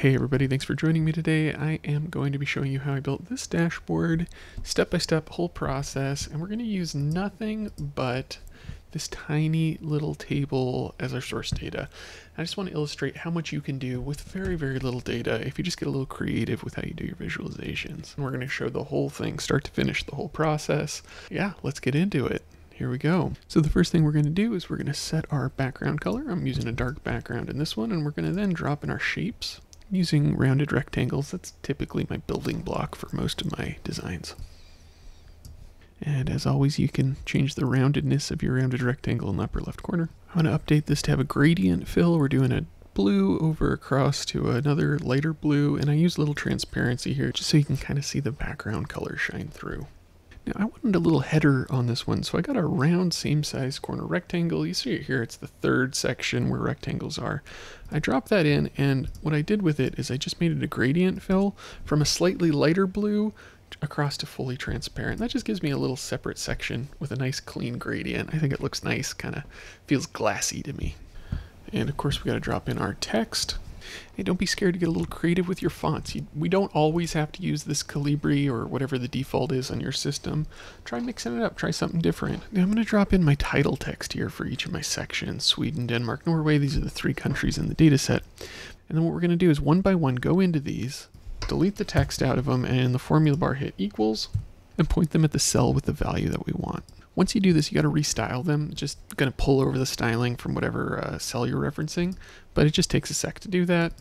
Hey everybody, thanks for joining me today. I am going to be showing you how I built this dashboard, step-by-step whole process, and we're going to use nothing but this tiny little table as our source data. I just want to illustrate how much you can do with very, very little data if you just get a little creative with how you do your visualizations. And we're going to show the whole thing, start to finish, the whole process. Yeah, let's get into it. Here we go. So the first thing we're going to do is we're going to set our background color. I'm using a dark background in this one, and we're going to then drop in our shapes using rounded rectangles. That's typically my building block for most of my designs. And as always, you can change the roundedness of your rounded rectangle in the upper left corner. I'm going to update this to have a gradient fill. We're doing a blue over across to another lighter blue, and I use a little transparency here just so you can kind of see the background color shine through. Now I wanted a little header on this one, so I got a round same side corner rectangle. You see it here, it's the third section where rectangles are. I dropped that in, and what I did with it is I just made it a gradient fill from a slightly lighter blue across to fully transparent. That just gives me a little separate section with a nice clean gradient. I think it looks nice, kind of feels glassy to me. And of course we got to drop in our text. Hey, don't be scared to get a little creative with your fonts. You, we don't always have to use this Calibri or whatever the default is on your system. Try mixing it up. Try something different. Now I'm going to drop in my title text here for each of my sections. Sweden, Denmark, Norway. These are the three countries in the data set. And then what we're going to do is one by one go into these, delete the text out of them, and in the formula bar hit equals, and point them at the cell with the value that we want. Once you do this, you got to restyle them. Just going to pull over the styling from whatever uh, cell you're referencing, but it just takes a sec to do that.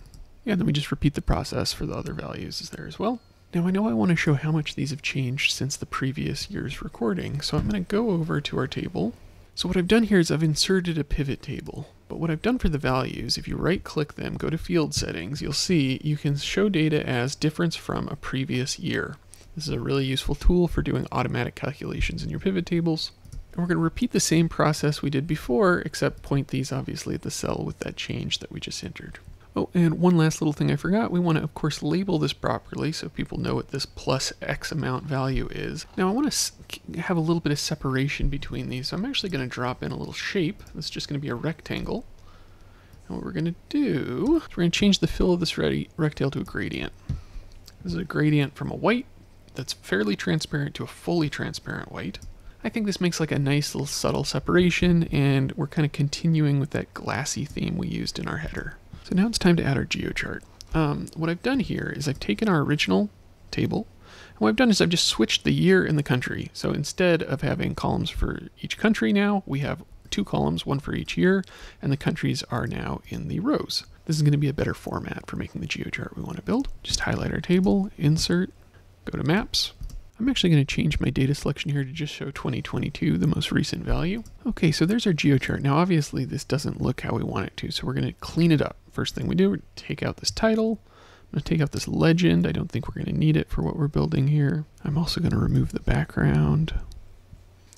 Yeah, then we just repeat the process for the other values there as well. Now I know I want to show how much these have changed since the previous year's recording, so I'm going to go over to our table. So what I've done here is I've inserted a pivot table, but what I've done for the values, if you right click them, go to field settings, you'll see you can show data as difference from a previous year. This is a really useful tool for doing automatic calculations in your pivot tables. And we're going to repeat the same process we did before, except point these obviously at the cell with that change that we just entered. Oh, and one last little thing I forgot. We want to, of course, label this properly so people know what this plus X amount value is. Now, I want to have a little bit of separation between these. So I'm actually going to drop in a little shape. This is just going to be a rectangle. And what we're going to do is we're going to change the fill of this rectangle to a gradient. This is a gradient from a white that's fairly transparent to a fully transparent white. I think this makes like a nice little subtle separation and we're kind of continuing with that glassy theme we used in our header. So now it's time to add our geochart. Um, what I've done here is I've taken our original table and what I've done is I've just switched the year and the country. So instead of having columns for each country now, we have two columns, one for each year, and the countries are now in the rows. This is going to be a better format for making the geochart we want to build. Just highlight our table, insert, Go to Maps. I'm actually going to change my data selection here to just show 2022, the most recent value. Okay, so there's our geochart. Now, obviously, this doesn't look how we want it to, so we're going to clean it up. First thing we do, we take out this title. I'm going to take out this legend. I don't think we're going to need it for what we're building here. I'm also going to remove the background.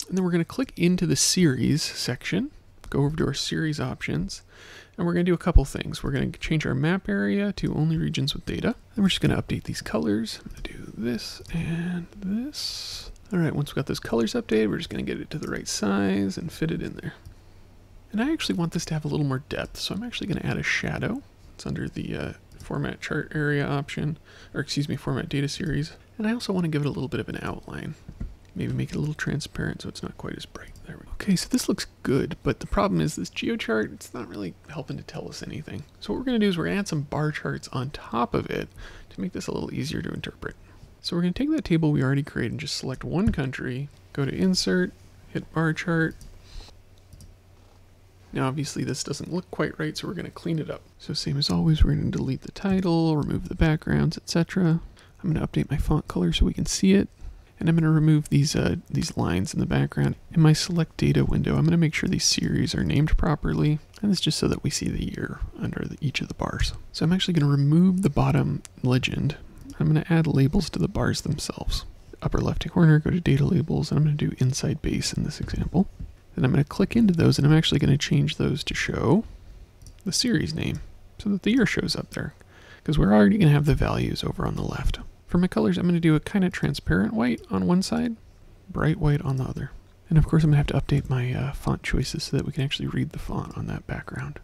And then we're going to click into the series section, go over to our series options, and we're going to do a couple things. We're going to change our map area to only regions with data. Then we're just going to update these colors. I'm going to do this and this. All right, once we got those colors updated, we're just going to get it to the right size and fit it in there. And I actually want this to have a little more depth, so I'm actually going to add a shadow. It's under the uh, format chart area option, or excuse me, format data series. And I also want to give it a little bit of an outline. Maybe make it a little transparent so it's not quite as bright. There we go. Okay, so this looks good, but the problem is this geochart, it's not really helping to tell us anything. So what we're going to do is we're going to add some bar charts on top of it to make this a little easier to interpret. So we're going to take that table we already created and just select one country, go to Insert, hit Bar Chart. Now obviously this doesn't look quite right, so we're going to clean it up. So same as always, we're going to delete the title, remove the backgrounds, etc. I'm going to update my font color so we can see it. And I'm going to remove these uh, these lines in the background. In my select data window, I'm going to make sure these series are named properly. And it's just so that we see the year under the, each of the bars. So I'm actually going to remove the bottom legend. I'm going to add labels to the bars themselves. Upper left corner, go to data labels, and I'm going to do inside base in this example. Then I'm going to click into those, and I'm actually going to change those to show the series name so that the year shows up there because we're already going to have the values over on the left. For my colors, I'm going to do a kind of transparent white on one side, bright white on the other. And of course, I'm going to have to update my uh, font choices so that we can actually read the font on that background.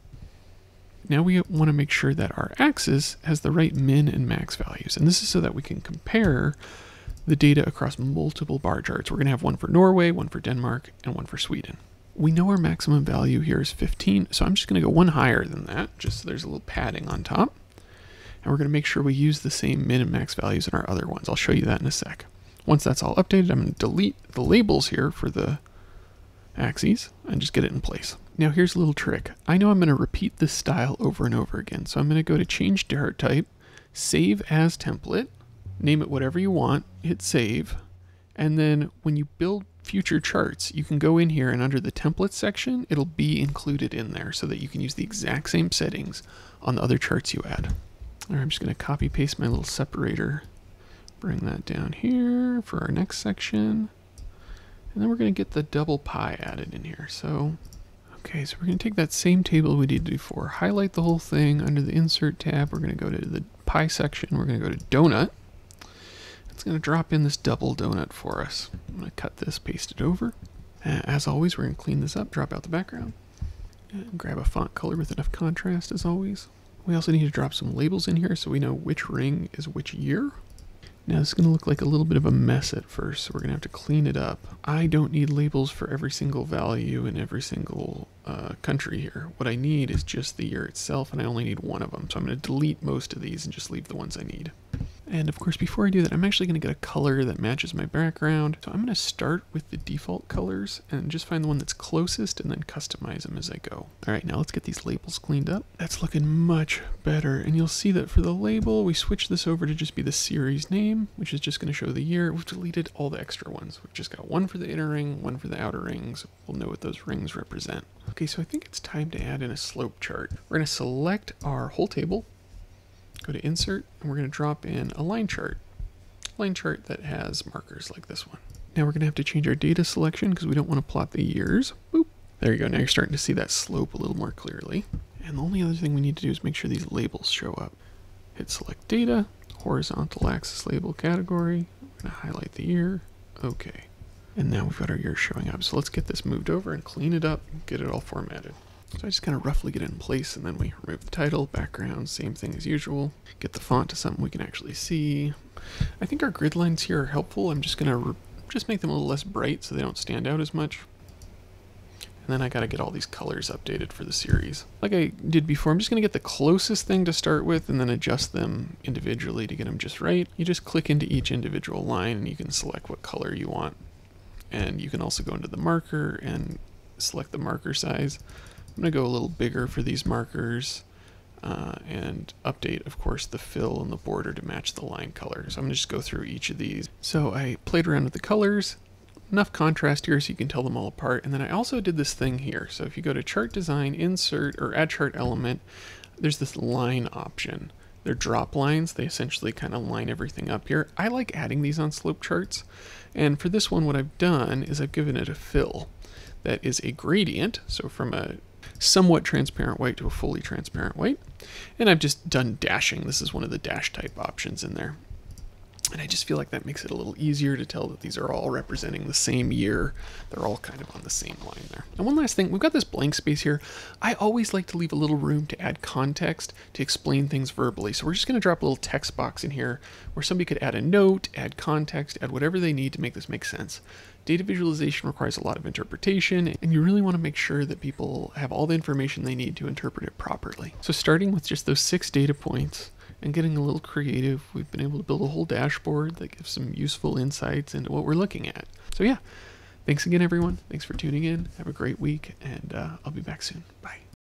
now we want to make sure that our axis has the right min and max values. And this is so that we can compare the data across multiple bar charts. We're going to have one for Norway, one for Denmark, and one for Sweden. We know our maximum value here is 15, so I'm just going to go one higher than that, just so there's a little padding on top. And we're going to make sure we use the same min and max values in our other ones. I'll show you that in a sec. Once that's all updated, I'm going to delete the labels here for the axes and just get it in place. Now here's a little trick. I know I'm going to repeat this style over and over again. So I'm going to go to change chart type, save as template, name it whatever you want, hit save. And then when you build future charts, you can go in here and under the template section, it'll be included in there so that you can use the exact same settings on the other charts you add. I'm just going to copy paste my little separator, bring that down here for our next section. And then we're going to get the double pie added in here. So, okay, so we're going to take that same table we did before, highlight the whole thing under the insert tab. We're going to go to the pie section. We're going to go to donut. It's going to drop in this double donut for us. I'm going to cut this, paste it over. Uh, as always, we're going to clean this up, drop out the background, grab a font color with enough contrast as always. We also need to drop some labels in here so we know which ring is which year. Now this is going to look like a little bit of a mess at first, so we're going to have to clean it up. I don't need labels for every single value in every single uh, country here. What I need is just the year itself, and I only need one of them. So I'm going to delete most of these and just leave the ones I need. And of course, before I do that, I'm actually going to get a color that matches my background. So I'm going to start with the default colors and just find the one that's closest and then customize them as I go. All right, now let's get these labels cleaned up. That's looking much better. And you'll see that for the label, we switch this over to just be the series name, which is just going to show the year. We've deleted all the extra ones. We've just got one for the inner ring, one for the outer rings. We'll know what those rings represent. Okay, so I think it's time to add in a slope chart. We're going to select our whole table, Go to insert and we're going to drop in a line chart. Line chart that has markers like this one. Now we're going to have to change our data selection because we don't want to plot the years. Boop. There you go. Now you're starting to see that slope a little more clearly. And the only other thing we need to do is make sure these labels show up. Hit select data, horizontal axis label category. We're going to highlight the year. Okay. And now we've got our year showing up. So let's get this moved over and clean it up, get it all formatted. So I just kind of roughly get it in place and then we remove the title, background, same thing as usual. Get the font to something we can actually see. I think our grid lines here are helpful. I'm just going to just make them a little less bright so they don't stand out as much. And then I got to get all these colors updated for the series. Like I did before, I'm just going to get the closest thing to start with and then adjust them individually to get them just right. You just click into each individual line and you can select what color you want. And you can also go into the marker and select the marker size. I'm going to go a little bigger for these markers uh, and update, of course, the fill and the border to match the line color. So I'm going to just go through each of these. So I played around with the colors, enough contrast here so you can tell them all apart. And then I also did this thing here. So if you go to chart design, insert, or add chart element, there's this line option. They're drop lines. They essentially kind of line everything up here. I like adding these on slope charts. And for this one, what I've done is I've given it a fill that is a gradient. So from a somewhat transparent white to a fully transparent white. And I've just done dashing. This is one of the dash type options in there. And I just feel like that makes it a little easier to tell that these are all representing the same year. They're all kind of on the same line there. And one last thing, we've got this blank space here. I always like to leave a little room to add context to explain things verbally. So we're just gonna drop a little text box in here where somebody could add a note, add context, add whatever they need to make this make sense. Data visualization requires a lot of interpretation, and you really want to make sure that people have all the information they need to interpret it properly. So starting with just those six data points, and getting a little creative, we've been able to build a whole dashboard that gives some useful insights into what we're looking at. So yeah, thanks again, everyone. Thanks for tuning in. Have a great week, and uh, I'll be back soon. Bye.